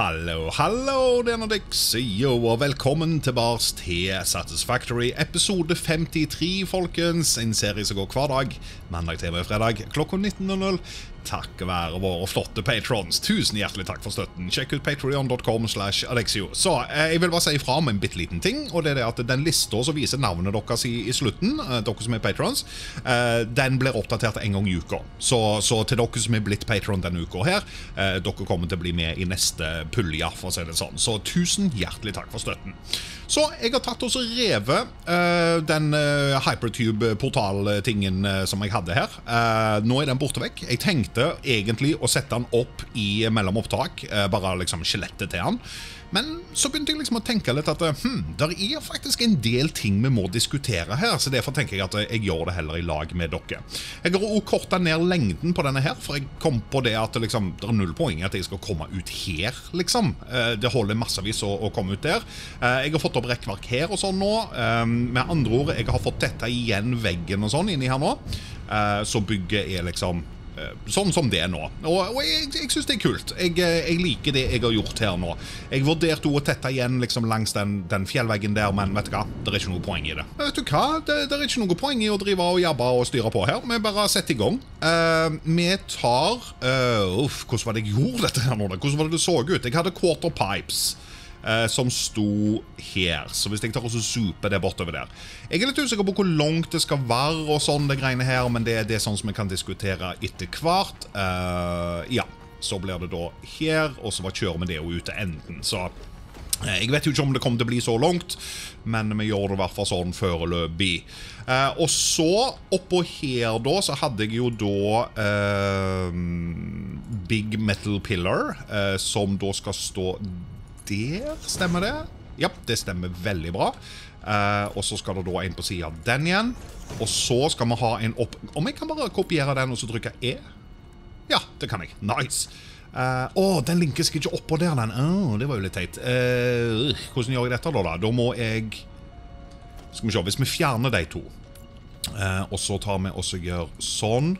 Hallo, hallo, det er Nordic CEO, og velkommen tilbake til Satisfactory episode 53, folkens. En serie som går hver dag, mandag til og med fredag, klokka 19.00. Takk være våre flotte patrons. Tusen hjertelig takk for støtten. Sjekk ut Alexio. Så eh, jeg vil bare si ifra om en bitte liten ting, og det er det at den lista som viser navnet deres i, i slutten, eh, dere som er patrons, eh, den blir oppdatert en gang i uka. Så, så til dere som er blitt patron denne uka her, eh, dere kommer til å bli med i neste pulje, for å si det sånn. Så tusen hjertelig takk for støtten. Så jeg har tatt og revet uh, den uh, Hypertube-portaltingen uh, som jeg hadde her. Nå er den borte vekk. Jeg tenkte egentlig å sette den opp i mellomopptak, bare liksom skjelettet til den. Men så begynte jeg liksom å tenke litt at hm, det er faktisk en del ting vi må diskutere her, så derfor tenker jeg at jeg gjør det heller i lag med dere. Jeg har òg korta ned lengden på denne her, for jeg kom på det at liksom, det er null poeng at jeg skal komme ut her, liksom. Det holder massevis å, å komme ut der. Jeg har fått opp rekkverk her og sånn nå. Med andre ord, jeg har fått dette igjen veggen og sånn inni her nå, så bygget er liksom Eh, sånn som det er nå. Og, og jeg, jeg syns det er kult. Jeg, eh, jeg, liker det jeg har gjort her nå. Jeg vurderte å tette igjen liksom langs den, den, fjellveggen der, men vet du hva? det er ikke noe poeng i det. Vet du hva? Det, det, er ikke noe poeng i å drive og jabbe og styre på her. Vi bare setter i gang. Uh, vi tar uh, Uff, hvordan var det jeg gjorde dette her nå? Hvordan var det det så ut? Jeg hadde quarter pipes eh, som sto her. Så hvis jeg tar og super det bortover der Jeg er litt usikker på hvor langt det skal være, og sånn det greiene her, men det, det er sånn som vi kan diskutere etter hvert. Eh, ja, så blir det da her, og så kjører vi det jo ut til enden. Så eh, jeg vet jo ikke om det kommer til å bli så langt, men vi gjør det i hvert fall sånn foreløpig. Eh, og så, oppå her da, så hadde jeg jo da eh, Big Metal Pillar, eh, som da skal stå der, stemmer det? Ja, det stemmer veldig bra. Uh, og så skal det da en på sida av den igjen. Og så skal vi ha en opp... Om jeg kan bare kopiere den og så trykke E? Ja, det kan jeg. Nice. Å, uh, oh, den linker skal ikke oppå der, den. Oh, det var jo litt teit. Uh, hvordan gjør jeg dette, da? Da må jeg Skal vi se. Hvis vi fjerner de to, og så tar vi og gjør sånn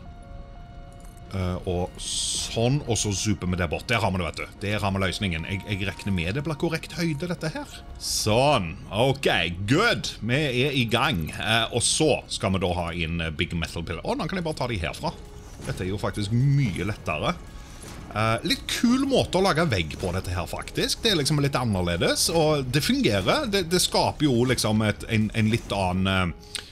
og sånn, og så super vi det bort. Der har vi det, vet du. Der har vi løsningen. Jeg, jeg regner med det blir korrekt høyde, dette her. Sånn. OK, good. Vi er i gang. Uh, og så skal vi da ha inn Big Metal Pillar. Å, nå kan jeg bare ta de herfra. Dette er jo faktisk mye lettere. Uh, litt kul måte å lage vegg på dette her, faktisk. Det er liksom litt annerledes, og det fungerer. Det, det skaper jo liksom et, en, en, litt annen Eh,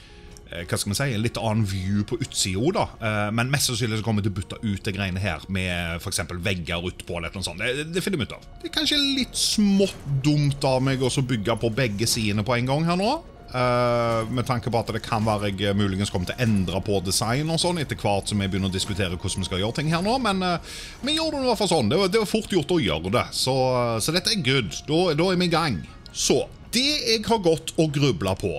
hva skal man si, en litt annen view på utsida. da, eh, Men mest sannsynlig så kommer vi til å bytte ut det greiene her med f.eks. vegger utpå. eller noe sånt. Det, det finner vi ut av. Det er kanskje litt smått dumt av meg å bygge på begge sidene på en gang her nå. Med tanke på at det kan være jeg muligens kommer til å endre på design og sånn etter hvert som vi begynner å diskutere hvordan vi skal gjøre ting her nå, men vi gjør det i hvert fall sånn. Det var, det var fort gjort å gjøre det, så, så dette er good. Da, da, er vi i gang. Så det jeg har gått og grubla på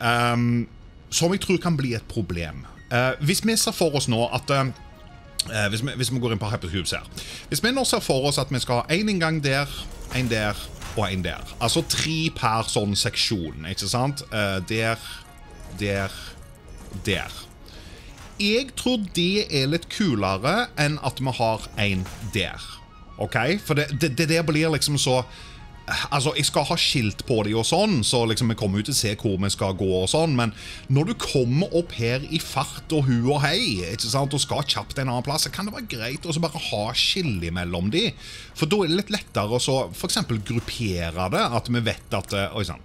um, som jeg tror kan bli et problem. Uh, hvis vi ser for oss nå at uh, hvis, vi, hvis, vi, går inn på Hypercubes her Hvis vi nå ser for oss at vi skal ha én inngang der, en der og en der. Altså tre per sånn seksjon, ikke sant? Uh, der, der, der. Jeg tror det er litt kulere enn at vi har en der. OK? For det, det, det der blir liksom så Altså, Jeg skal ha skilt på de og sånn, så liksom vi kommer ut til å se hvor vi skal gå. og sånn, Men når du kommer opp her i fart og hu og hei ikke sant, og skal kjapt en annen plass, så kan det være greit å bare ha skille mellom de. For da er det litt lettere å f.eks. gruppere det. At vi vet at eh, Oi sann.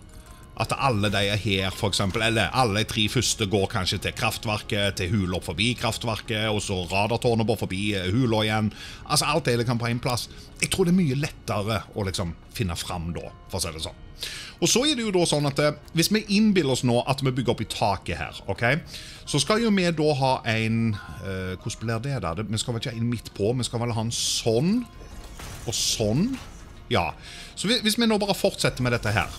At alle de er her, eksempel, eller alle tre første går kanskje til kraftverket, til hula forbi kraftverket, og så radartårnet bort forbi eh, hula igjen. Altså Alt det liksom på én plass. Jeg tror det er mye lettere å liksom finne fram da, for å si det sånn. Og så er det jo da sånn at eh, Hvis vi innbiller oss nå at vi bygger opp i taket her, ok, så skal jo vi da ha en uh, Hvordan blir det, da? Vi skal vel ikke ha en midt på, vi skal vel ha en sånn og sånn. Ja. Så hvis vi nå bare fortsetter med dette her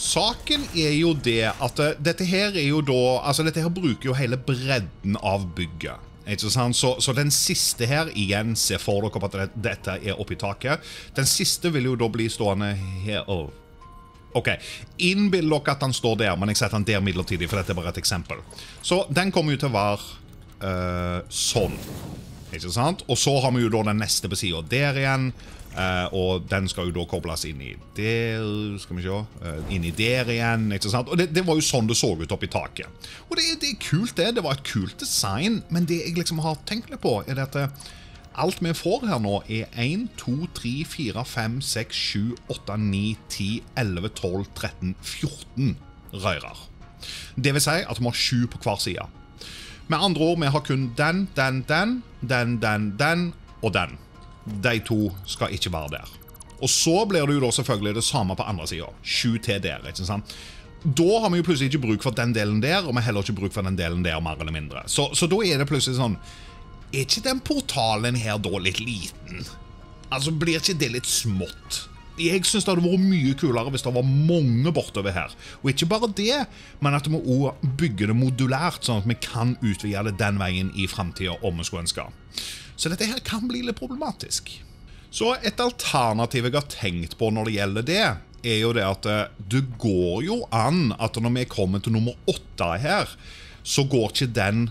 Saken er jo det at uh, dette her er jo da Altså, dette her bruker jo hele bredden av bygget. Ikke sant? Så, så, den siste her, igjen, se for dere på at dette er oppi taket. Den siste vil jo da bli stående her oh. OK. Innbill dere at han står der, men jeg setter han der midlertidig, for dette er bare et eksempel. Så den kommer jo til å være uh, sånn. Ikke sant? Og så har vi jo da den neste på sida der igjen. Eh, og den skal jo da kobles inn i der Skal vi se uh, Inn i der igjen. ikke sant? Og det, det var jo sånn det så ut oppi taket. Og det, det, er kult, det. Det var et kult design. Men det jeg liksom har tenkt litt på, er at eh, alt vi får her nå, er 1, 2, 3, 4, 5, 6, 7, 8, 9, 10, 11, 12, 13, 14 røyrer. Det vil si at vi har sju på hver side. Med andre ord, vi har kun den, den, den, den, den, den og den de to skal ikke være der. Og så blir det jo da selvfølgelig det samme på andre sida. Sju til der. ikke sant? Da har vi jo plutselig ikke bruk for den delen der, og vi har heller ikke bruk for den delen der, mer eller mindre. Så, så da er det plutselig sånn Er ikke den portalen her da litt liten? Altså, Blir ikke det litt smått? Jeg syns det hadde vært mye kulere hvis det var mange bortover her. Og ikke bare det, men at vi òg bygger det modulært, sånn at vi kan utvide det den veien i framtida om vi skulle ønske. Så dette her kan bli litt problematisk. Så et alternativ jeg har tenkt på når det gjelder det, er jo det at eh, det går jo an at når vi kommer til nummer åtte her, så går ikke den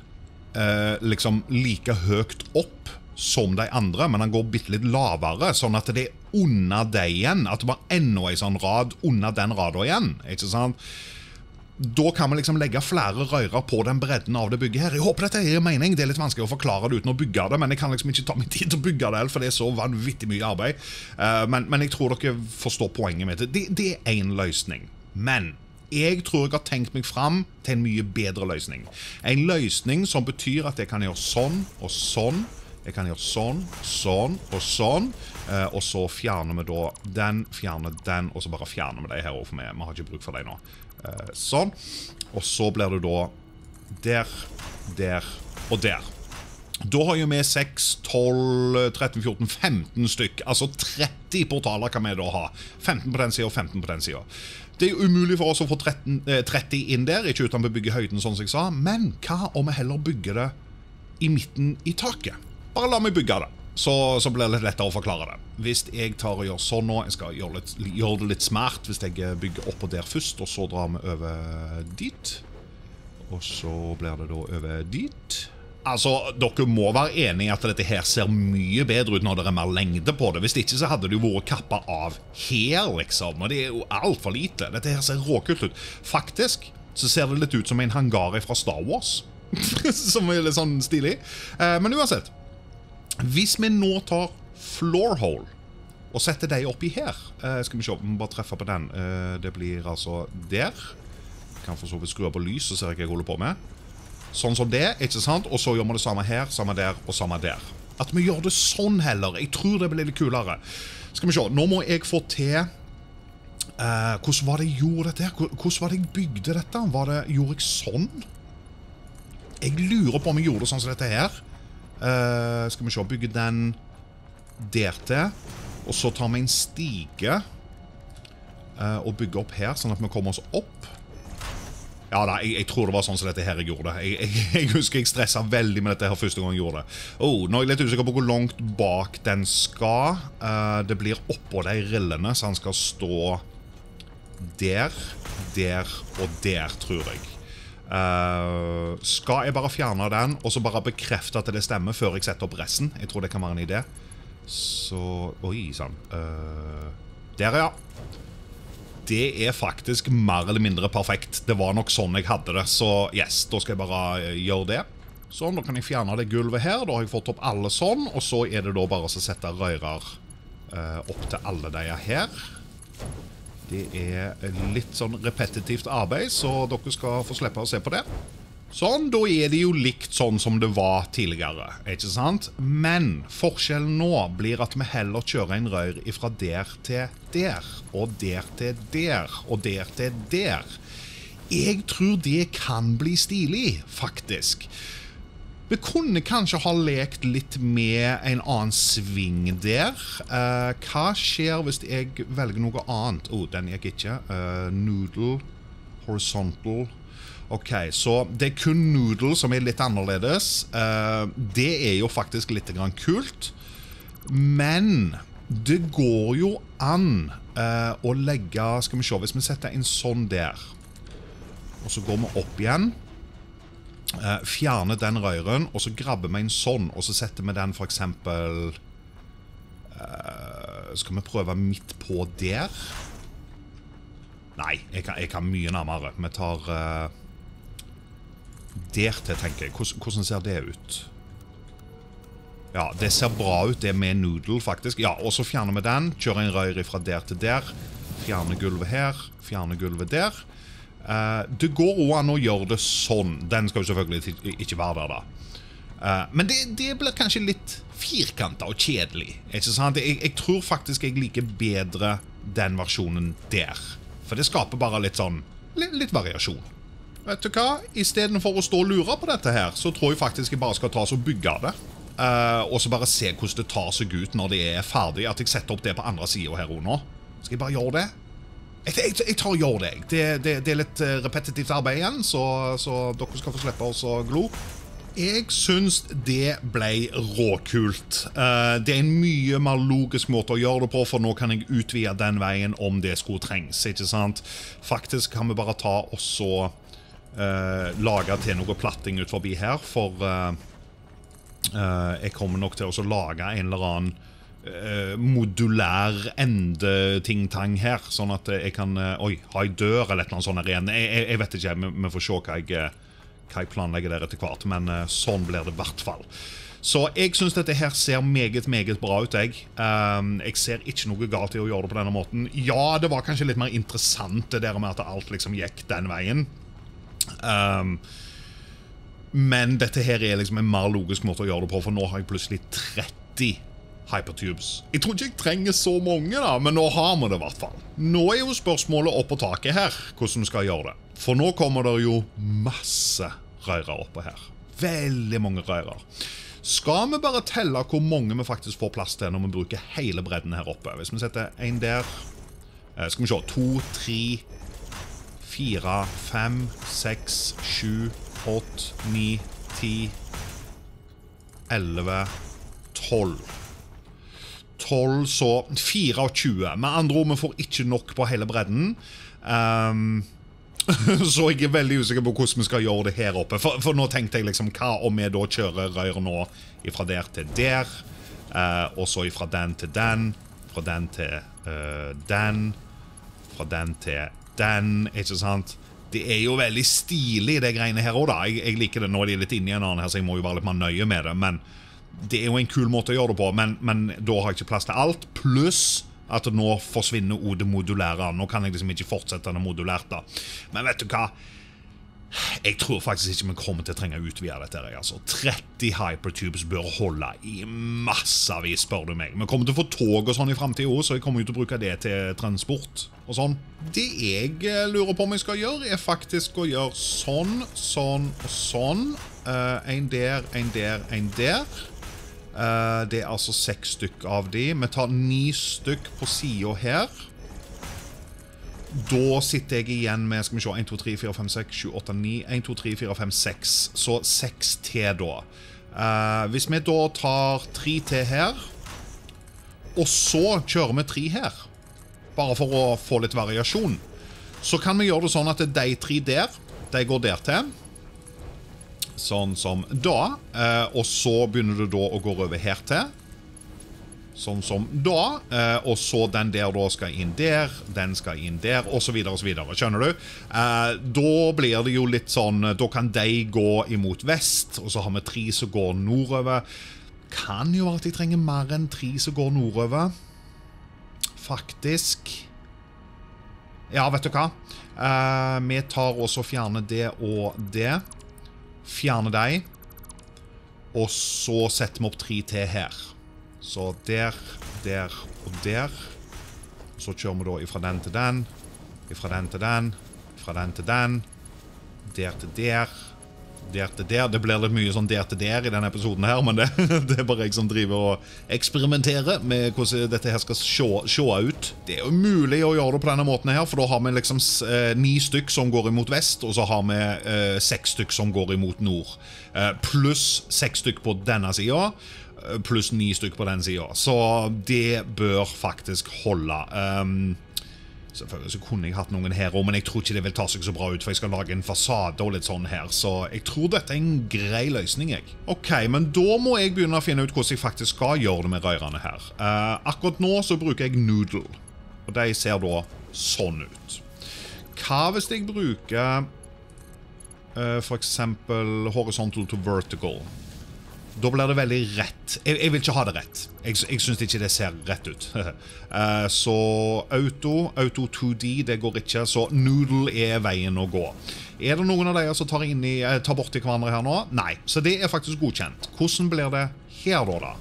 eh, liksom like høyt opp som de andre, men den går bitte litt lavere, sånn at det er under deg igjen. At det var enda en sånn rad under den rada igjen. ikke sant? Da kan vi liksom legge flere rører på den bredden av det bygget. her. Jeg håper dette gir mening. Det er litt vanskelig å forklare det uten å bygge det, men jeg kan liksom ikke ta meg tid til å bygge det, for det er så vanvittig mye arbeid. Uh, men, men, jeg tror dere forstår poenget mitt. det. Det, er én løsning. Men jeg tror jeg har tenkt meg fram til en mye bedre løsning. En løsning som betyr at jeg kan gjøre sånn og sånn. Jeg kan gjøre sånn, sånn og sånn. Uh, og så fjerner vi da den, fjerner den, og så bare fjerner vi de her. overfor vi, vi har ikke bruk for dem nå. Eh, sånn. Og så blir det da der, der og der. Da har jo vi 6, 12, 13, 14, 15 stykk. Altså 30 portaler kan vi da ha. 15 på den sida og 15 på den sida. Det er jo umulig for oss å få 13, eh, 30 inn der, ikke uten å bygge høyden, sånn som jeg sa. Men hva om vi heller bygger det i midten i taket? Bare la meg bygge det så, så, blir det litt lettere å forklare det. Hvis jeg tar og gjør sånn nå Jeg skal gjøre, litt, gjøre, det litt smart hvis jeg bygger oppå der først, og så drar vi over dit. Og så blir det da over dit. Altså, Dere må være enig i at dette her ser mye bedre ut når det er mer lengde på det. Hvis ikke så hadde det jo vært kappa av her, liksom. Og det er jo altfor lite. Dette her ser råkult ut. Faktisk så ser det litt ut som en hangar fra Star Wars. som er litt sånn stilig. Eh, men uansett. Hvis vi nå tar floorhole og setter de oppi her uh, Skal vi se, vi må bare treffe på den. Uh, det blir altså der. Kan for så vidt skru på lys, så ser jeg hva jeg holder på med. Sånn som det, ikke sant? Og så gjør vi det samme her, samme der og samme der. At vi gjør det sånn heller. Jeg tror det blir litt kulere. Skal vi se, Nå må jeg få til uh, Hvordan var det jeg gjorde dette? her? Hvordan var det jeg bygde dette? Det, Gjorde jeg sånn? Jeg lurer på om jeg gjorde det sånn som dette her. Uh, skal vi se Bygge den der til. Og så tar vi en stige uh, og bygger opp her, sånn at vi kommer oss opp. Ja da, jeg, jeg, tror det var sånn som dette her jeg gjorde det. Jeg, jeg, jeg, husker jeg stressa veldig med dette her første gang jeg gjorde det. Oh, nå er jeg litt usikker på hvor langt bak den skal. Uh, det blir oppå de rillene, så han skal stå der, der og der, tror jeg. Uh, skal jeg bare fjerne den og så bare bekrefte at det stemmer før jeg setter opp resten? Jeg tror det kan være en idé. Så Oi sann. Uh, der, ja. Det er faktisk mer eller mindre perfekt. Det var nok sånn jeg hadde det. Så yes, da skal jeg bare eh, gjøre det. Sånn, Da kan jeg fjerne det gulvet her. Da har jeg fått opp alle sånn. Og så er det da bare å sette rører uh, opp til alle de her. Det er litt sånn repetitivt arbeid, så dere skal få slippe å se på det. Sånn, Da er det jo likt sånn som det var tidligere. ikke sant? Men forskjellen nå blir at vi heller kjører en rør fra der til der, og der til der, og der til der. Jeg tror det kan bli stilig, faktisk. Vi kunne kanskje ha lekt litt med en annen sving der. Uh, hva skjer hvis jeg velger noe annet? Å, oh, den gikk ikke. Uh, noodle, horizontal Ok, Så det er kun noodle som er litt annerledes. Uh, det er jo faktisk litt grann kult. Men det går jo an å legge Skal vi se, hvis vi setter en sånn der, og så går vi opp igjen Uh, fjerne den røyren, og så grabber vi en sånn, og så setter vi den eksempel uh, Skal vi prøve midt på der? Nei, jeg kan, jeg kan mye nærmere. Vi tar eh, der til, tenker jeg. Hvordan, hvordan ser det ut? Ja, det ser bra ut, det med noodle, faktisk. Ja, Og så fjerner vi den. Kjører en røyr fra der til der. Fjerner gulvet her. Fjerner gulvet der. Uh, det går òg an å gjøre det sånn. Den skal jo selvfølgelig ikke være der, da. Uh, men det, det, blir kanskje litt firkanta og kjedelig. Ikke sant? Jeg, jeg, tror faktisk jeg liker bedre den versjonen der. For det skaper bare litt sånn litt, litt variasjon. Vet du hva? Istedenfor å stå og lure på dette her, så tror jeg faktisk jeg bare skal ta og bygge det. Uh, og så bare se hvordan det tar seg ut når det er ferdig. At jeg setter opp det på andre sida her nå. Skal jeg bare gjøre det? Jeg, jeg, tar gjør det. Det, det. det, er litt eh, repetitivt arbeid igjen, så, så dere skal få slippe oss å glo. Jeg syns det ble råkult. Uh, det er en mye mer logisk måte å gjøre det på, for nå kan jeg utvide den veien om det skulle trengs. ikke sant? Faktisk kan vi bare ta og så uh, lage til noe platting ut forbi her, for uh, jeg kommer nok til å lage en eller annen uh, modulær endeting-tang her, sånn at jeg kan uh, Oi, har jeg dør eller et eller her igjen. Jeg, jeg, jeg vet ikke, vi, får se hva jeg, eh, hva jeg, planlegger der etter hvert, men uh, sånn blir det i hvert fall. Så jeg syns dette her ser meget meget bra ut. Jeg um, Jeg ser ikke noe galt i å gjøre det på denne måten. Ja, det var kanskje litt mer interessant det der med at alt liksom gikk den veien. Um, men dette her er liksom en mer logisk måte å gjøre det på, for nå har jeg plutselig 30 hypertubes. Jeg tror ikke jeg trenger så mange, da, men nå har vi det i hvert fall. Nå er jo spørsmålet opp på taket her, hvordan vi skal gjøre det. For nå kommer det jo masse rører oppå her. Veldig mange rører. Skal vi bare telle hvor mange vi faktisk får plass til når vi bruker hele bredden her oppe? Hvis vi setter en der eh, Skal vi se. To, tre, fire, fem, seks, sju, åtte, ni, ti, elleve, tolv. 12, så 24. Med andre ord, vi får ikke nok på hele bredden. Um, så jeg er veldig usikker på hvordan vi skal gjøre det her oppe. For, for nå tenkte jeg liksom, hva om vi da kjører rør nå ifra der til der? Uh, og så ifra den til den. Fra den til uh, den. Fra den til den, ikke sant? Det er jo veldig stilig, det greiene her òg, da. Jeg, jeg, liker det når de er litt inni en annen her, så jeg må jo være litt mer nøye med det. men det er jo en kul måte å gjøre det på, men, men da har jeg ikke plass til alt. Pluss at nå forsvinner det modulære. Nå kan jeg liksom ikke fortsette det modulært. da. Men vet du hva? Jeg tror faktisk ikke vi kommer til å trenge å utvide dette. altså. 30 hypertubes bør holde i massevis, spør du meg. Vi kommer til å få tog og sånn i framtida òg, så jeg kommer jo til å bruke det til transport. og sånn. Det jeg eh, lurer på om jeg skal gjøre, er faktisk å gjøre sånn, sånn og sånn. Uh, en der, en der, en der. Uh, det er altså seks stykk av de. Vi tar ni stykk på sida her. Da sitter jeg igjen med skal vi se, 1, 2, 3, 4, 5, 6, 7, 8, 9 1, 2, 3, 4, 5, 6. Så seks til, da. Uh, hvis vi da tar tre til her, og så kjører vi tre her, bare for å få litt variasjon, så kan vi gjøre det sånn at de tre der, de går der til. Sånn som da. Eh, og så begynner det da å gå over her til. Sånn som da. Eh, og så den der da skal inn der, den skal inn der, osv. osv. Skjønner du? Eh, da blir det jo litt sånn Da kan de gå imot vest, og så har vi tre som går nordover. Kan jo være at de trenger mer enn tre som går nordover. Faktisk. Ja, vet du hva? Vi tar også fjerner det og det. Fjerne deg. Og så setter vi opp tre til her. Så der, der og der. Så kjører vi da ifra den til den, ifra den til den, fra den til den, der til der der til der. Det blir litt mye sånn der til der i denne episoden, her, men det, det er bare jeg som driver og eksperimenterer med hvordan dette her skal se, ut. Det er jo mulig å gjøre det på denne måten, her, for da har vi liksom eh, ni stykk som går imot vest, og så har vi eh, seks stykk som går imot nord. Eh, pluss seks stykk på denne sida eh, pluss ni stykk på den sida. Så det bør faktisk holde. Um, Selvfølgelig så kunne jeg hatt noen her òg, men jeg tror ikke det vil ta seg så bra ut, for jeg skal lage en fasade og litt sånn her, så jeg tror dette er en grei løsning, jeg. Ok, men da må jeg begynne å finne ut hvordan jeg faktisk skal gjøre det med rørene her. Uh, akkurat nå så bruker jeg Noodle, og de ser da sånn ut. Hva hvis jeg bruker uh, for eksempel horizontal to vertical? Da blir det veldig rett. Jeg, jeg vil ikke ha det rett. Jeg, jeg syns ikke det ser rett ut. uh, så auto, auto 2D, det går ikke. Så noodle er veien å gå. Er det noen av dere som tar, inn i, tar borti hverandre her nå? Nei. Så det er faktisk godkjent. Hvordan blir det her, da? da?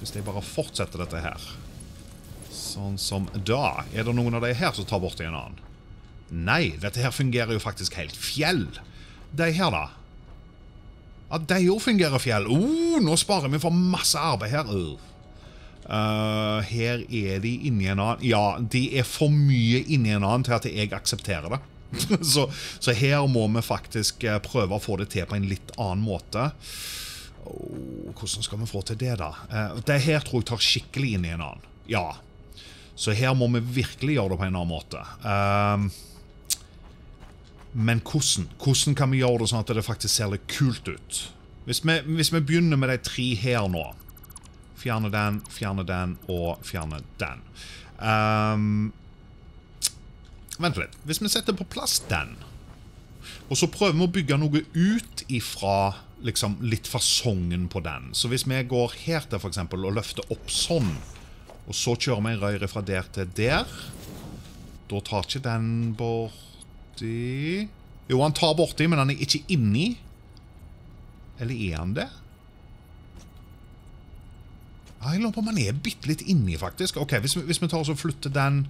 Hvis jeg bare fortsetter dette her. Sånn som da. Er det noen av dere her som tar borti en annen? Nei, dette her fungerer jo faktisk helt fjell. De her, da? Ja, de òg fungerer fjell. Uh, nå sparer vi for masse arbeid her. Uh, her er de inni en annen Ja, de er for mye inni en annen til at jeg aksepterer det. så, så, her må vi faktisk eh, prøve å få det til på en litt annen måte. Oh, hvordan skal vi få til det, da? Uh, det her tror jeg tar skikkelig inn i en annen. Ja. Så her må vi virkelig gjøre det på en annen måte. Uh, men hvordan? Hvordan kan vi gjøre det sånn at det faktisk ser litt kult ut? Hvis vi, hvis vi begynner med de tre her nå Fjerne den, fjerne den og fjerne den. Um, vent litt. Hvis vi setter på plass den, og så prøver vi å bygge noe ut ifra liksom, litt fasongen på den Så hvis vi går her til for eksempel, og løfter opp sånn, og så kjører vi en røyre fra der til der Da tar ikke den bort borti Jo, han tar borti, men han er ikke inni. Eller er han det? Jeg lurer på om han er bitte litt inni, faktisk. Ok, Hvis vi, hvis vi tar og flytter den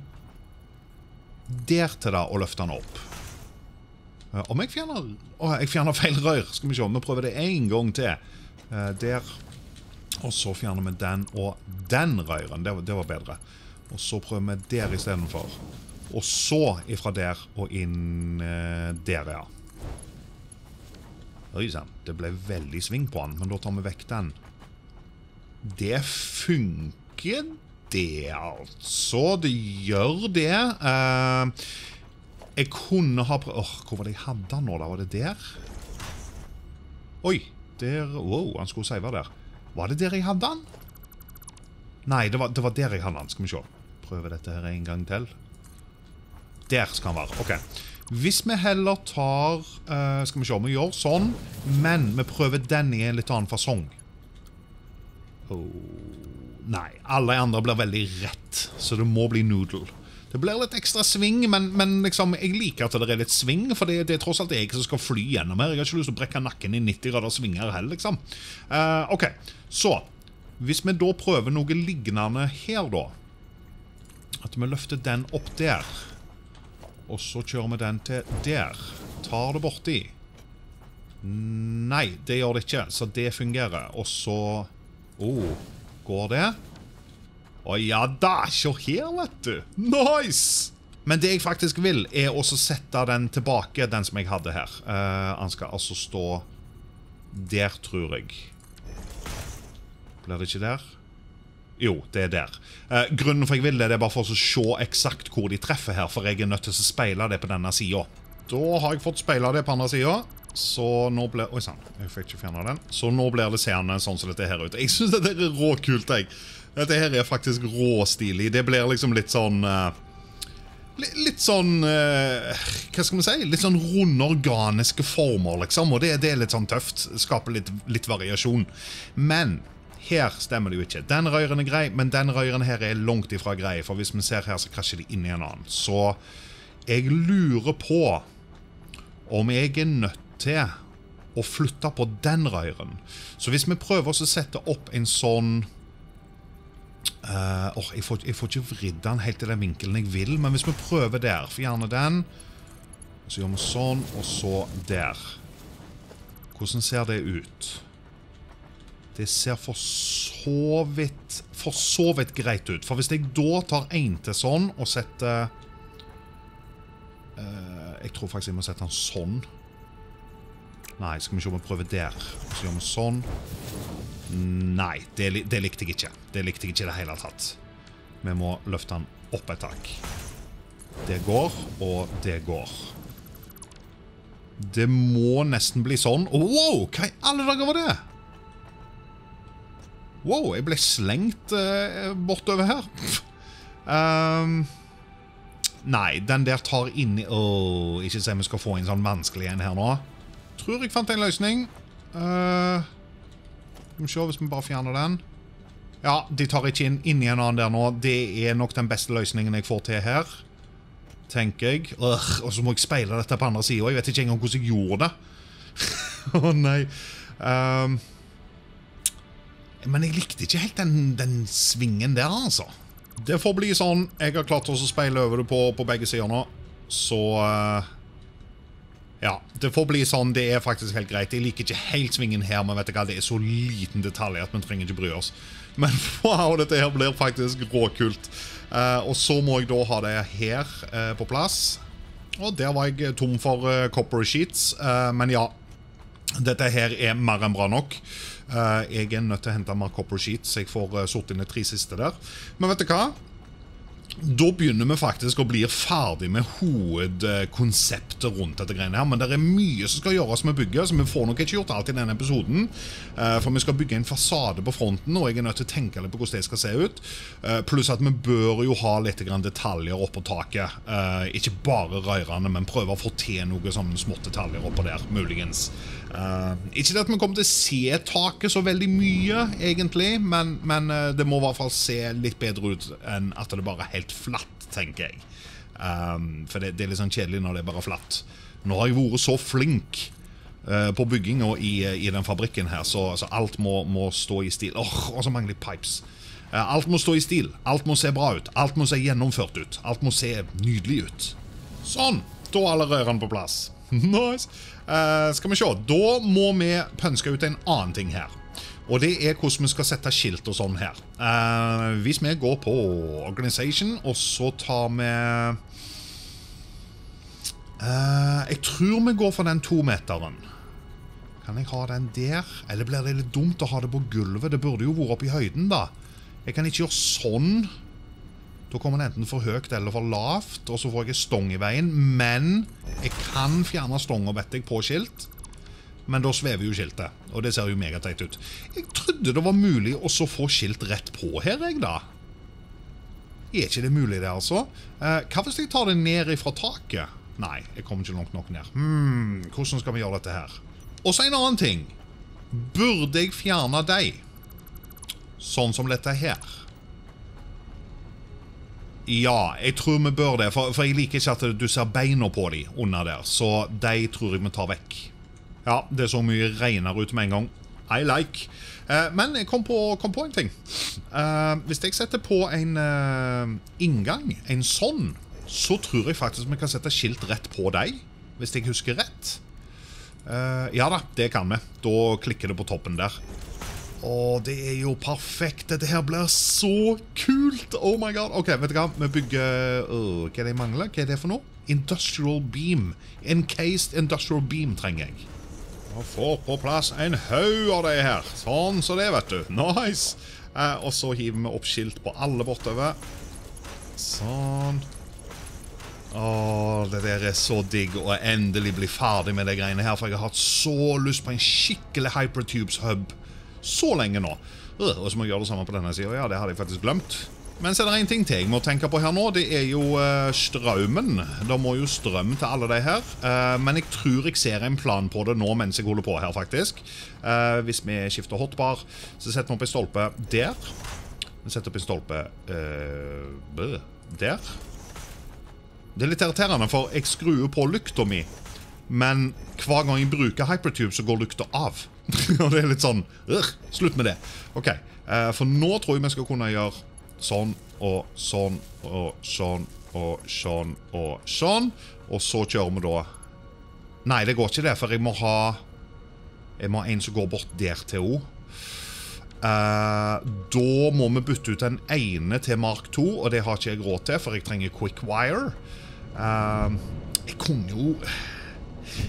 der til da, og løfter den opp uh, Om jeg fjerner Å, jeg fjerner feil rør. Skal vi se, vi prøver det en gang til. Uh, der. Og så fjerner vi den og den røyren. Det, det var bedre. Og så prøver vi der istedenfor. Og så ifra der og inn eh, der, ja. Oi sann, det ble veldig sving på den, men da tar vi vekk den. Det funker, det, altså. Det gjør det. Eh, jeg kunne ha prøvd Åh, Hvor var det jeg hadde den nå, da? Var det der? Oi. Der Wow, han skulle save der. Var det der jeg hadde den? Nei, det var, det var der jeg hadde den. Skal vi se. Prøve dette her en gang til. Der skal han være. Ok. Hvis vi heller tar uh, Skal vi se om vi gjør sånn, men vi prøver den i en litt annen fasong. Oh, nei. Alle andre blir veldig rett, så det må bli noodle. Det blir litt ekstra sving, men, men liksom, jeg liker at det er litt sving, for det, det, er tross alt jeg som skal fly gjennom her. Jeg har ikke lyst til å brekke nakken i 90 grader svinger heller, liksom. Uh, ok, så Hvis vi da prøver noe lignende her, da At vi løfter den opp der og så kjører vi den til der. Tar det borti. Nei, det gjør det ikke, så det fungerer. Og så oh, Går det? Å ja da! Se her, vet du. Nice! Men det jeg faktisk vil, er også sette den tilbake, den som jeg hadde her. Uh, han skal altså stå der, tror jeg. Blir det ikke der? Jo, det er der. Eh, grunnen for jeg vil det, det er bare for å se eksakt hvor de treffer her, for jeg er nødt til å speile det på denne sida. Da har jeg fått speila det på andre sida. Så nå ble Oi sann, jeg fikk ikke fjerna den. Så nå blir det seende sånn som dette her ute. Jeg syns dette er råkult, jeg. Dette her er faktisk råstilig. Det blir liksom litt sånn uh, Litt sånn uh, Hva skal vi si? Litt sånn runde, organiske former, liksom. Og det, det er litt sånn tøft. Skaper litt, litt variasjon. Men her stemmer det jo ikke. Den røyren er grei, men den røyren her er langt ifra grei. For hvis vi ser her, så krasjer de inn i en annen. Så jeg lurer på om jeg er nødt til å flytte på den røyren. Så hvis vi prøver å sette opp en sånn uh, jeg, får, jeg, får, ikke vridd den helt til den vinkelen jeg vil, men hvis vi prøver der Fjerne den. Så gjør vi sånn, og så der. Hvordan ser det ut? Det ser for så vidt For så vidt greit ut. For hvis jeg da tar én til sånn og setter uh, Jeg tror faktisk jeg må sette den sånn. Nei, skal vi se om vi prøver der. Så gjør vi sånn. Nei, det, det, likte jeg ikke. Det likte jeg ikke i det hele tatt. Vi må løfte den opp et tak. Det går, og det går. Det må nesten bli sånn. Wow, hva i alle dager var det? Wow, jeg ble slengt uh, bortover her. um, nei, den der tar inni oh, Ikke si vi skal få en sånn vanskelig en her nå. Tror jeg fant en løsning. Uh, skal vi se hvis vi bare fjerner den. Ja, de tar ikke inn inni en annen der nå. Det er nok den beste løsningen jeg får til her. Tenker jeg. Ugh, og så må jeg speile dette på andre sida. Jeg vet ikke engang hvordan jeg gjorde det. Å oh, nei. Um, men jeg likte ikke helt den, den, svingen der, altså. Det får bli sånn. Jeg har klart å speile over det på, på begge sider nå. Så uh, Ja, det får bli sånn. Det er faktisk helt greit. Jeg liker ikke helt svingen her, men vet du hva, det er så liten detalj at vi trenger ikke bry oss. Men wow, dette her blir faktisk råkult. Uh, og så må jeg da ha det her uh, på plass. Og der var jeg tom for copper sheets. men ja, dette her er mer enn bra nok. Uh, jeg er nødt til å hente mer copper sheets, så jeg får uh, sorte inn de tre siste der. Men vet du hva? Da begynner vi faktisk å bli ferdig med hovedkonseptet rundt dette greiene her. Men det er mye som skal gjøres med bygget, så vi får nok ikke gjort alt i denne episoden. Eh, for vi skal bygge en fasade på fronten, og jeg er nødt til å tenke litt på hvordan det skal se ut. Eh, pluss at vi bør jo ha litt detaljer oppå taket. Eh, ikke bare rørene, men prøve å få til noe sånne små detaljer oppå der, muligens. Ikke det at vi kommer til å se taket så veldig mye, egentlig, men, men det må i hvert fall se litt bedre ut enn at det bare er helt flatt, tenker jeg. Um, for det, det, er litt sånn kjedelig når det er bare flatt. Nå har jeg vært så flink uh, på bygginga i, i, den fabrikken her, så altså, alt må, må, stå i stil. Åh, oh, Og så mangler jeg pipes. Uh, alt må stå i stil. Alt må se bra ut. Alt må se gjennomført ut. Alt må se nydelig ut. Sånn. Da er alle rørene på plass. nice. Uh, skal vi se. Da må vi pønske ut en annen ting her. Og det er hvordan vi skal sette skilt og sånn her. Uh, hvis vi går på Organization, og så tar vi uh, Jeg tror vi går for den tometeren. Kan jeg ha den der? Eller blir det litt dumt å ha det på gulvet? Det burde jo vært oppe i høyden, da. Jeg kan ikke gjøre sånn. Da kommer den enten for høyt eller for lavt, og så får jeg stong i veien. Men jeg kan fjerne stonga, vet jeg, på skilt men da svever jo skiltet. Og det ser jo megateit ut. Jeg trodde det var mulig å få skilt rett på her, jeg, da. Er ikke det mulig, det, altså? Eh, hva hvis jeg tar det ned ifra taket? Nei, jeg kommer ikke langt nok ned. Hmm, hvordan skal vi gjøre dette her? Og så en annen ting. Burde jeg fjerne deg? Sånn som dette her. Ja, jeg tror vi bør det. For, for jeg liker ikke at du ser beina på dem under der. Så de tror jeg vi tar vekk. Ja, det så mye renere ut med en gang. I like. Eh, men jeg kom på, kom på en ting. Eh, hvis jeg setter på en eh, inngang, en sånn, så tror jeg faktisk vi kan sette skilt rett på deg. Hvis jeg husker rett. ja da, det kan vi. Da klikker det på toppen der. Å, det er jo perfekt. Dette her blir så kult! Oh my god. Ok, vet du hva? Vi bygger uh, Hva er det jeg mangler? Hva er det for noe? Industrial beam. Encased industrial beam trenger jeg. Og får på plass en haug av de her. Sånn så det, vet du. Nice. Eh, og så hiver vi opp skilt på alle bortover. Sånn. Åh, det der er så digg å endelig bli ferdig med de greiene her, for jeg har hatt så lyst på en skikkelig Hypertubes hub så lenge nå. Øh, og så må jeg gjøre det samme på denne siden. Ja, det hadde jeg faktisk glemt. Men så er det en ting til jeg må tenke på her nå. Det er jo uh, strømmen. Det må jo strøm til alle de her. Uh, men jeg tror jeg ser en plan på det nå mens jeg holder på her, faktisk. Hvis vi skifter hotbar, så setter vi opp en stolpe der. Vi setter opp en stolpe der. Det er litt irriterende, for jeg skrur på lykta mi. Men hver gang jeg bruker Hypertube, så går lukta av. Og det er litt sånn Slutt med det. Ok, For nå tror jeg vi skal kunne gjøre Sånn og sånn og sånn og sånn og sånn. Og så kjører vi da Nei, det går ikke det, for jeg må ha Jeg må ha en som går bort der til henne. Uh, da må vi bytte ut den ene til Mark 2, og det har ikke jeg råd til, for jeg trenger quick wire. Uh, jeg kunne jo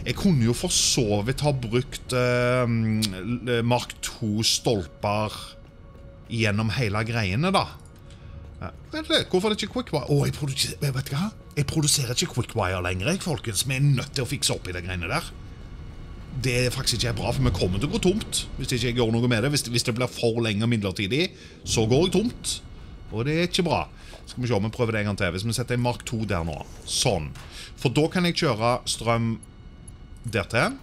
Jeg kunne jo for så vidt ha brukt uh, Mark 2-stolper gjennom hele greiene, da. Hvorfor er det ikke Quickwire? Å, jeg, produser, vet hva? jeg produserer ikke Quickwire lenger, jeg, folkens. Vi er nødt til å fikse opp i de greiene der. Det er faktisk ikke bra, for vi kommer til å gå tomt hvis ikke jeg gjør noe med det. Hvis, hvis det blir for lenge midlertidig, så går jeg tomt. Og det er ikke bra. Skal vi se om vi prøver det en gang til. Hvis vi setter en Mark 2 der nå. Sånn. For da kan jeg kjøre strøm der til.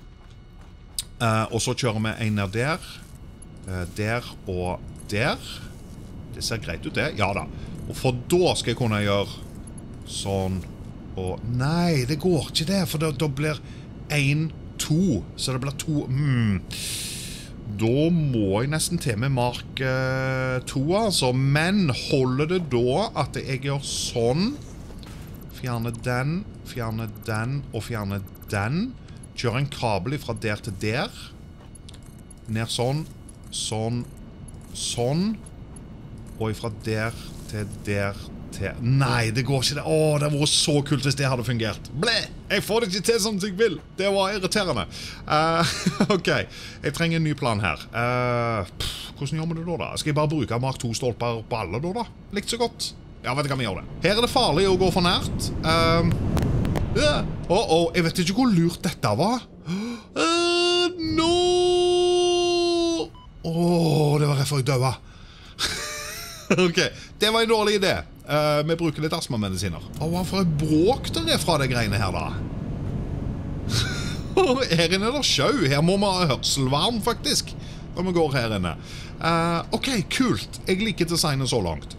Uh, og så kjører vi en ned der. Uh, der og der. Det ser greit ut, det. Ja da. Og for da skal jeg kunne gjøre sånn og Nei, det går ikke, det. For da, da blir én to. Så det blir to mm. Da må jeg nesten til med mark uh, to, altså. Men holder det da at jeg gjør sånn Fjerne den, fjerne den og fjerne den. Kjøre en kabel fra der til der. Ned sånn, sånn, sånn. Og fra der til der til Nei, det går ikke. det Å, det hadde vært så kult hvis det hadde fungert. Ble! Jeg får det ikke til som jeg vil. Det var irriterende. Uh, OK. Jeg trenger en ny plan her. Uh, pff, hvordan gjør vi det da? da? Skal jeg bare bruke Mark 2-stolper på alle, da? da? Likt så godt. Ja, vet du hva vi gjør det. Her er det farlig å gå for nært. Uh, uh, oh, jeg vet ikke hvor lurt dette var. Uh, no! Å, oh, det var før jeg døde. OK. Det var en dårlig idé. Uh, vi bruker litt astmamedisiner. Oh, hva for et bråk det er fra de greiene her, da? her inne er det sjau. Her må vi ha hørselvern, faktisk. Når vi går her inne. Uh, OK, kult. Jeg liker designet så langt.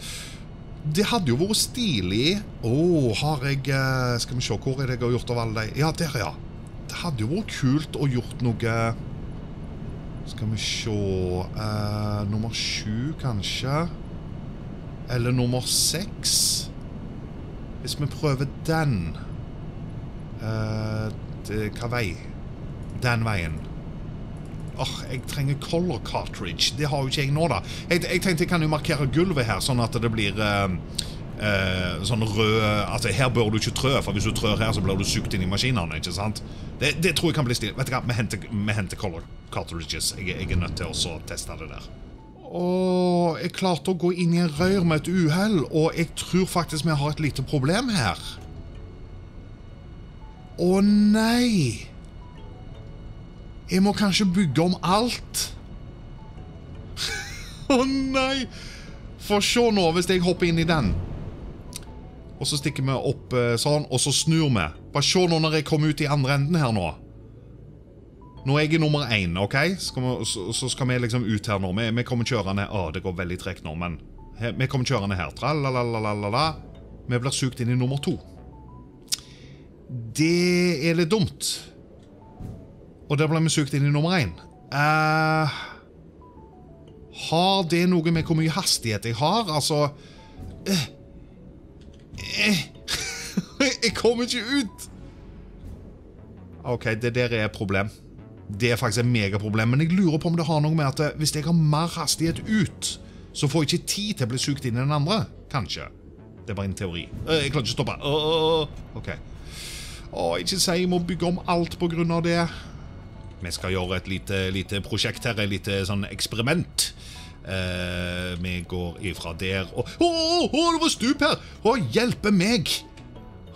Det hadde jo vært stilig Å, oh, har jeg uh, Skal vi se, hvor er det jeg har gjort av alle de Ja, der, ja. Det hadde jo vært kult å gjort noe Skal vi se Nummer sju, kanskje. Eller nummer seks. Hvis vi prøver den uh, det, Hva vei? Den veien. Åh, oh, Jeg trenger color cartridge. Det har jo ikke jeg nå, da. Jeg, jeg tenkte jeg kan jo markere gulvet her, sånn at det blir uh, uh, sånn rød Altså, Her bør du ikke trø, for hvis du trør her, så blir du sugd inn i maskinene. ikke sant? Det, det, tror jeg kan bli stilig. Vet du hva, Vi henter, vi henter color cartridges. Jeg, jeg er nødt til å teste det der. Og jeg klarte å gå inn i en rør med et uhell, og jeg tror faktisk vi har et lite problem her. Å nei! Jeg må kanskje bygge om alt. Å nei! For se nå, hvis jeg hopper inn i den. Og så stikker vi opp eh, sånn, og så snur vi. Bare se nå når jeg kommer ut i andre enden her nå. Nå er jeg nummer én, OK? Skal vi, så, så, skal vi liksom ut her nå. Vi, vi kommer kjørende Å, det går veldig tregt nå, men Vi kommer kjørende her. Tralalalala. Vi blir sugd inn i nummer to. Det er litt dumt. Og der ble vi sugd inn i nummer én. Uh, har det noe med hvor mye hastighet jeg har? Altså uh, uh, Jeg kommer ikke ut! OK, det der er et problem. Det er faktisk et megaproblem. Men jeg lurer på om det har noe med at eh, hvis jeg har mer hastighet ut, så får jeg ikke tid til å bli sugd inn i den andre. Kanskje. Det er bare en teori. Eh, jeg klarer ikke å stoppe. OK. Å, ikke si jeg må bygge om alt på grunn av det. Vi skal gjøre et lite, lite prosjekt her, et lite sånn eksperiment. Uh, vi går ifra der og Å, oh, oh, det var stup her! Å, hjelpe meg!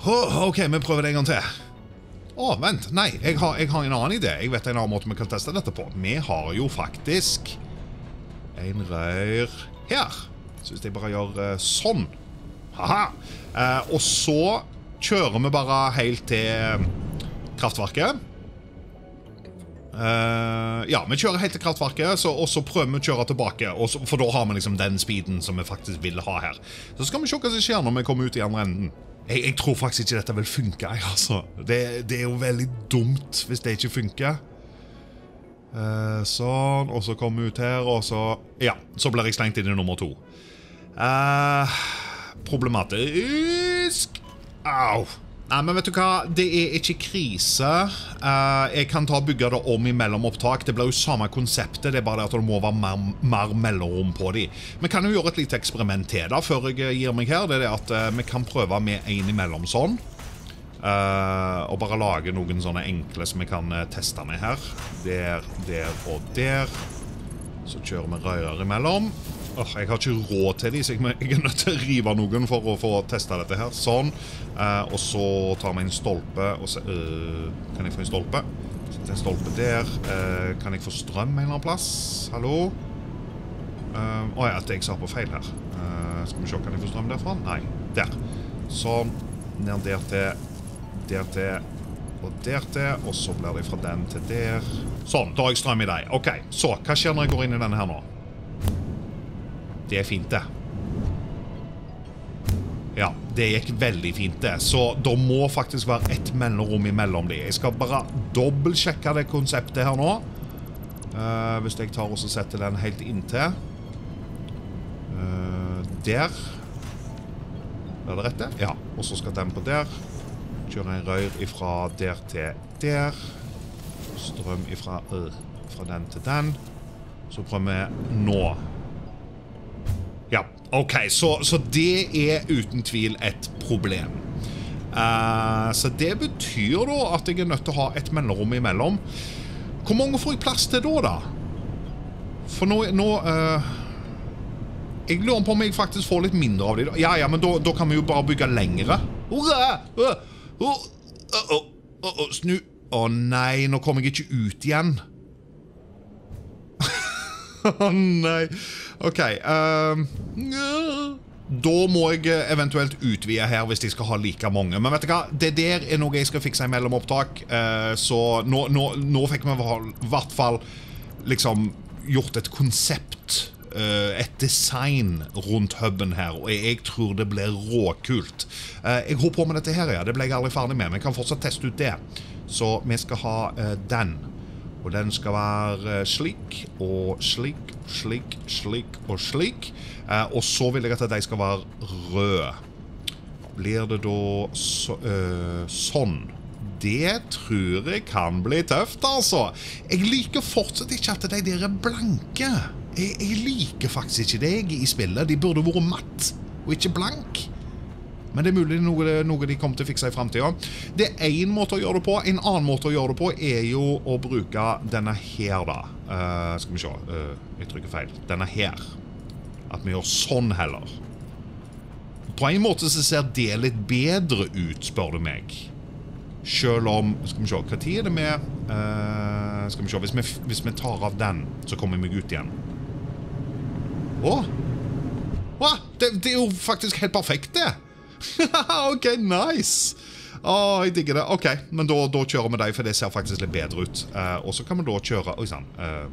Oh, OK, vi prøver det en gang til. Å, vent. Nei, jeg har, jeg har, en annen idé. Jeg vet en annen måte vi kan teste dette på. Vi har jo faktisk en rør her. Så hvis jeg bare gjør uh, sånn Haha. Uh, og så kjører vi bare helt til kraftverket. Uh, ja, vi kjører helt til kraftverket, og så prøver vi å kjøre tilbake. Så, for da har vi liksom den speeden som vi faktisk vil ha her. Så skal vi se hva som skjer når vi kommer ut i andre enden. Jeg, jeg, tror faktisk ikke dette vil funke. Altså. Det, det, er jo veldig dumt hvis det ikke funker. Uh, sånn, og så kommer vi ut her, og så Ja, så blir jeg slengt inn i nummer to. Uh, problematisk Au. Nei, men vet du hva? Det er ikke krise. Uh, jeg kan ta og bygge det om i mellomopptak. Det blir jo samme konseptet, det er bare at det må være mer, mer mellomrom på de. Vi kan jo gjøre et lite eksperiment til da, før jeg eh, gir meg her. Det er det at uh, vi kan prøve med en imellom sånn. Uh, og bare lage noen sånne enkle som vi kan teste med her. Der, der og der. Så kjører vi rører imellom. Åh, jeg har ikke råd til de, så jeg, jeg er nødt til å rive noen for å få testa dette her. Sånn. Eh, og så tar vi en stolpe, og så øh, Kan jeg få en stolpe? En stolpe der. Eh, kan jeg få strøm en eller annen plass? Hallo? Å oh, ja, at jeg sa på feil her. Eh, skal vi se, kan jeg få strøm derfra? Nei. Der. Sånn. Ned der til. Der til. Og der til. Og så blir det fra den til der. Sånn. Da har jeg strøm i deg. OK. Så, hva skjer når jeg går inn i denne her nå? Det er fint, det. Ja, det gikk veldig fint, det. Så det må faktisk være ett mellomrom imellom de. Jeg skal bare dobbeltsjekke det konseptet her nå. Uh, hvis jeg tar og setter den helt inntil. Uh, der. Er det rett, det? Ja. Og så skal den på der. Kjøre en rør ifra der til der. Strøm ifra, uh, fra den til den. Så prøver vi nå. Ja, OK. Så, så det er uten tvil et problem. Uh, så det betyr da at jeg er nødt til å ha et mellomrom imellom. Hvor mange får jeg plass til da, da? For nå, nå uh, Jeg lurer på om jeg faktisk får litt mindre av dem. Ja, ja, men da, kan vi jo bare bygge lengre. Snu Å nei, nå kommer jeg ikke ut igjen. Nei. OK. Um, da må jeg eventuelt utvide her hvis jeg skal ha like mange. Men vet du hva? det der er noe jeg skal fikse i mellomopptak. Uh, så nå, nå, nå, fikk vi i hvert fall liksom gjort et konsept. Uh, et design rundt huben her, og jeg tror det blir råkult. Jeg holdt på med dette her, ja. Det ble jeg aldri ferdig med, men jeg kan fortsatt teste ut det. Så vi skal ha den. Og den skal være slik og slik, slik, slik og slik. Eh, og så vil jeg at de skal være røde. Blir det da så, øh, sånn? Det tror jeg kan bli tøft, altså. Jeg liker fortsatt ikke at de der er blanke. Jeg, jeg liker faktisk ikke det i spillet. De burde vært matt og ikke blank. Men det er mulig noe, noe de kommer til å fikse i framtida. Det er én måte å gjøre det på. En annen måte å gjøre det på er jo å bruke denne her, da. Uh, skal vi se. Uh, jeg trykker feil. Denne her. At vi gjør sånn heller. På en måte så ser det litt bedre ut, spør du meg. Sjøl om Skal vi se, tid er det med uh, Skal vi se, hvis vi, hvis vi, tar av den, så kommer jeg meg ut igjen. Å! Å! Det, det er jo faktisk helt perfekt, det! OK, nice! Å, jeg digger det. OK, men da, da kjører vi deg, for det ser faktisk litt bedre ut. Uh, og så kan vi da kjøre Oi sann. Uh,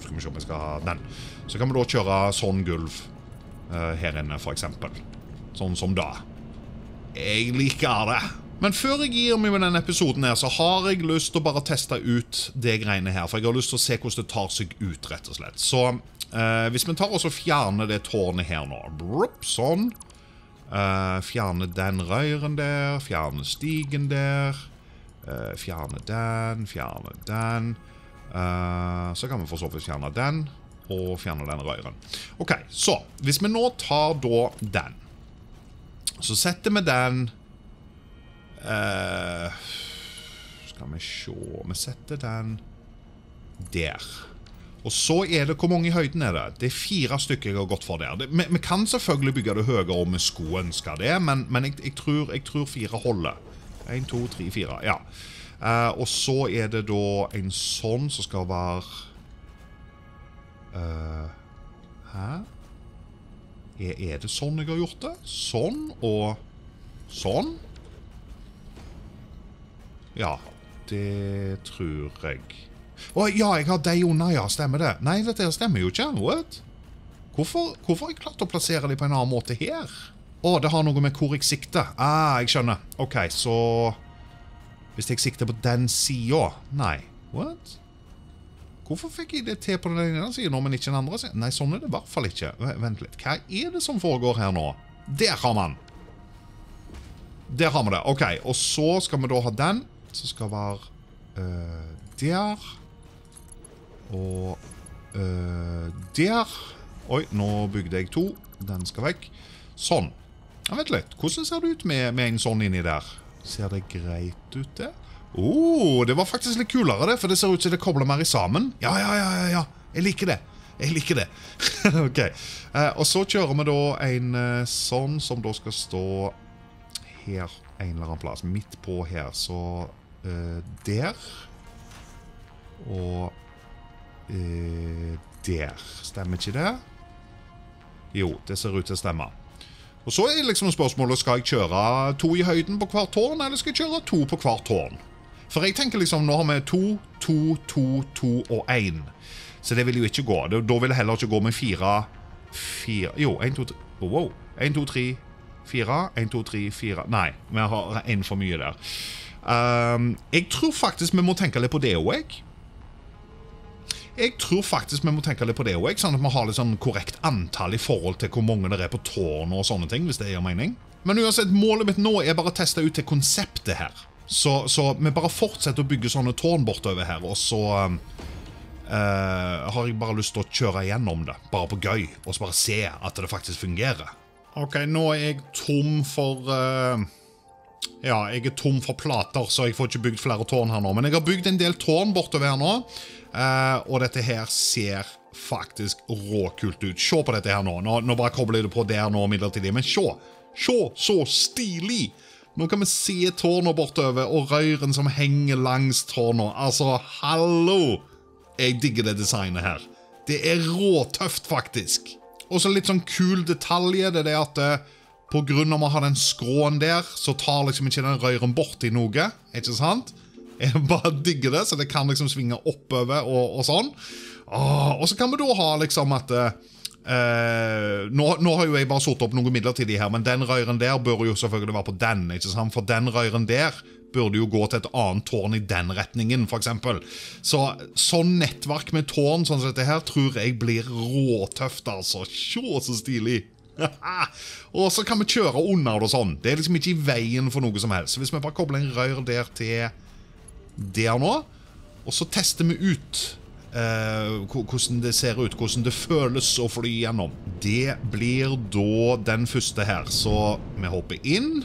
skal vi se om vi skal ha den. Så kan vi da kjøre sånn gulv uh, her inne, eksempel. Sånn som da. Jeg liker det. Men før jeg gir meg med denne episoden, her, så har jeg lyst til å bare teste ut det greiene her. For jeg har lyst til å se hvordan det tar seg ut, rett og slett. Så hvis vi tar oss og fjerner det tårnet her nå Brup, Sånn. Uh, fjerne den røyren der, fjerne stigen der. Uh, fjerne den, fjerne den. Uh, så kan vi for så vidt fjerne den, og fjerne den røyren. Ok, så hvis vi nå tar da den, så setter vi den Skal vi se Vi setter den der. Og så er det Hvor mange i høyden er det? Det er fire stykker jeg har gått for der. Det, vi, vi, kan selvfølgelig bygge det høyere om vi skulle ønske det, men, men jeg, jeg, tror, jeg, tror, fire holder. Én, to, tre, fire. Ja. Uh, og så er det da en sånn som skal være uh, Hæ? Er, er, det sånn jeg har gjort det? Sånn og sånn? Ja, det tror jeg. Å ja, jeg har de under, ja. Stemmer det? Nei, dette stemmer jo ikke. What? Hvorfor, hvorfor har jeg klart å plassere dem på en annen måte her? Å, det har noe med hvor jeg sikter. Ah, jeg skjønner. OK, så Hvis jeg sikter på den sida Nei. What? Hvorfor fikk jeg det til på den ene siden, men ikke den andre? siden? Nei, sånn er det i hvert fall ikke. Vent litt. Hva er det som foregår her nå? Der har man! Der har vi det. OK, og så skal vi da ha den, som skal være øh, der. Og øh, der. Oi, nå bygde jeg to. Den skal vekk. Sånn. Ja, vent litt. Hvordan ser det ut med, med, en sånn inni der? Ser det greit ut, det? Oh, det var faktisk litt kulere, det, for det ser ut som det kobler mer i sammen. Ja, ja, ja, ja, ja. Jeg liker det. Jeg liker det. ok. Eh, og så kjører vi da en eh, sånn som da skal stå her en eller annen plass. Midt på her. Så eh, der. Og eh, der. Stemmer ikke det? Jo, det ser ut til å stemme. Og Så er liksom spørsmålet skal jeg kjøre to i høyden på hvert tårn, eller skal jeg kjøre to på hvert tårn. For jeg tenker liksom, Nå har vi to, to, to, to og én. Så det vil jo ikke gå. Da vil det heller ikke gå med fire, fire Jo, én, to, tre Wow. Én, to, tre, fire. Én, to, tre, fire Nei, vi har én for mye der. Um, jeg tror faktisk vi må tenke litt på det òg, jeg. Jeg tror faktisk vi må tenke litt på det òg, sånn at vi har litt sånn korrekt antall i forhold til hvor mange det er på tårnet og sånne ting. hvis det gir mening. Men uansett, målet mitt nå er bare å teste ut det konseptet her. Så, så vi bare fortsetter å bygge sånne tårn bortover her, og så uh, har jeg bare lyst til å kjøre gjennom det, bare på gøy, og så bare se at det faktisk fungerer. Ok, nå er jeg tom for uh, Ja, jeg er tom for plater, så jeg får ikke bygd flere tårn her nå. Men jeg har bygd en del tårn bortover her nå, uh, og dette her ser faktisk råkult ut. Se på dette her nå. Nå, nå bare kobler jeg det på der nå midlertidig, men se! Se, så stilig! Nå kan vi se tårna bortover, og røyren som henger langs tårna. Altså, hallo! Jeg digger det designet her. Det er råtøft, faktisk. Og så litt sånn kul detalj det er det at uh, på grunn av å ha den skråen der, så tar liksom ikke den røyren borti noe. Ikke sant? Jeg bare digger det, så det kan liksom svinge oppover og, og sånn. Og så kan vi da ha liksom at Uh, nå, nå, har jo jeg bare satt opp noe midlertidig her, men den røyren der bør jo selvfølgelig være på den. ikke sant? For den røyren der burde jo gå til et annet tårn i den retningen, f.eks. Så sånn nettverk med tårn sånn som dette her, tror jeg blir råtøft, altså. Se så stilig! og så kan vi kjøre under det og sånn. Det er liksom ikke i veien for noe som helst. Hvis vi bare kobler en rør der til der nå, og så tester vi ut eh, hvordan det ser ut, hvordan det føles å fly gjennom. Det blir da den første her. Så vi hopper inn,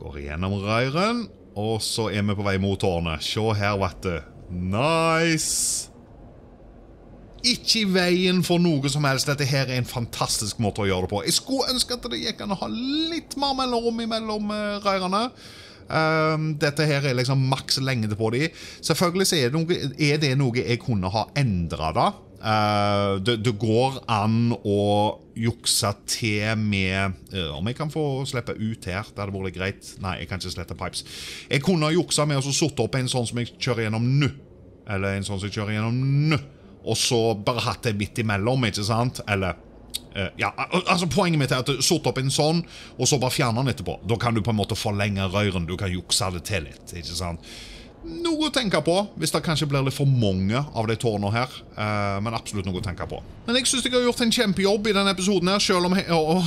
går gjennom røyren, og så er vi på vei mot tårnet. Se her, vet du. Nice! Ikke i veien for noe som helst. Dette her er en fantastisk måte å gjøre det på. Jeg skulle ønske at det gikk an å ha litt mer mellomrom mellom uh, røyrene. Um, dette her er liksom maks lengde på de. Selvfølgelig er det, noe, er det noe jeg kunne ha endra, da. Uh, det, det, går an å jukse til med uh, Om jeg kan få slippe ut her? Det hadde vært greit. Nei, jeg kan ikke slette pipes. Jeg kunne ha juksa med å sitte opp en sånn som jeg kjører gjennom nå. Eller en sånn som jeg kjører gjennom nå. Og så bare hatt det midt imellom, ikke sant? Eller ja, altså Poenget mitt er at sort opp en sånn, og så bare fjerne den etterpå. Da kan du på en måte forlenge røyren. Du kan jukse det til litt. ikke sant? Noe å tenke på hvis det kanskje blir litt for mange av de tårnene her. Uh, men absolutt noe å tenke på. Men jeg syns jeg har gjort en kjempejobb i denne episoden, her, selv om,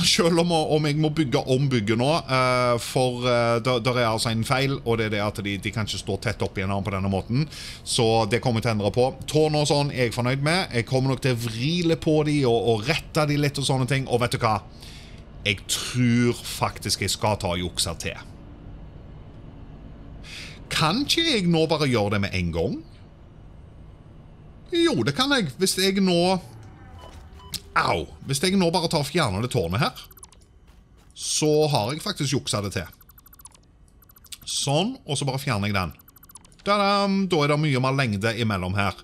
selv om, om jeg må bygge om bygget nå. Uh, for uh, der er altså en feil, og det er det at de, de kan ikke stå tett en annen på denne måten. Så det kommer jeg til å endre på. Tårn og sånn er jeg fornøyd med. Jeg kommer nok til å vri litt på de og, og rette de litt og sånne ting. Og vet du hva? Jeg tror faktisk jeg skal ta og jukse til. Kan ikke jeg nå bare gjøre det med en gang? Jo, det kan jeg. Hvis jeg nå Au! Hvis jeg nå bare tar og fjerner det tårnet her, så har jeg faktisk juksa det til. Sånn, og så bare fjerner jeg den. Da er det mye mer lengde imellom her.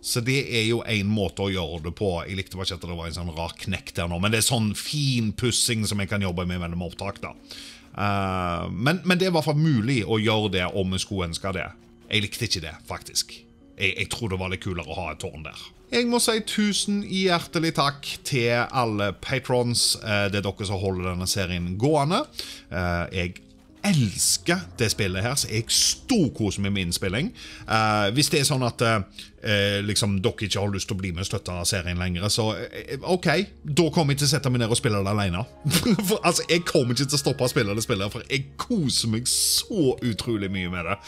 Så det er jo én måte å gjøre det på. Jeg likte bare ikke at det var en sånn rar knekk der nå, men det er sånn fin pussing som jeg kan jobbe med mellom opptak. da. Uh, men, men, det er i hvert fall mulig å gjøre det om en skulle ønske det. Jeg likte ikke det, faktisk. Jeg, jeg tror det var litt kulere å ha et tårn der. Jeg må si tusen hjertelig takk til alle patrons. Uh, det er dere som holder denne serien gående. Uh, jeg elsker det spillet her, så jeg storkoser meg med innspilling. Uh, hvis det er sånn at uh, liksom, dere ikke har lyst til å bli med og støtte serien lenger, så uh, OK, da kommer jeg til å sette meg ned og spille det alene. for altså, Jeg kommer ikke til å stoppe å spille det spillet, for jeg koser meg så utrolig mye med det.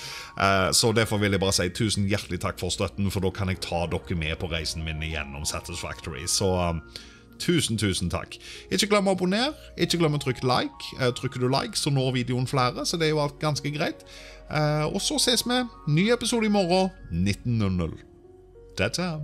så derfor vil jeg bare si tusen hjertelig takk for støtten, for da kan jeg ta dere med på reisen min gjennom Satisfactory. Så Tusen, tusen takk. Ikke glem å abonnere. Ikke glem å trykke like. Eh, trykker du like, så når videoen flere, så det er jo alt ganske greit. Eh, og så ses vi. Ny episode i morgen 19.00. That's all.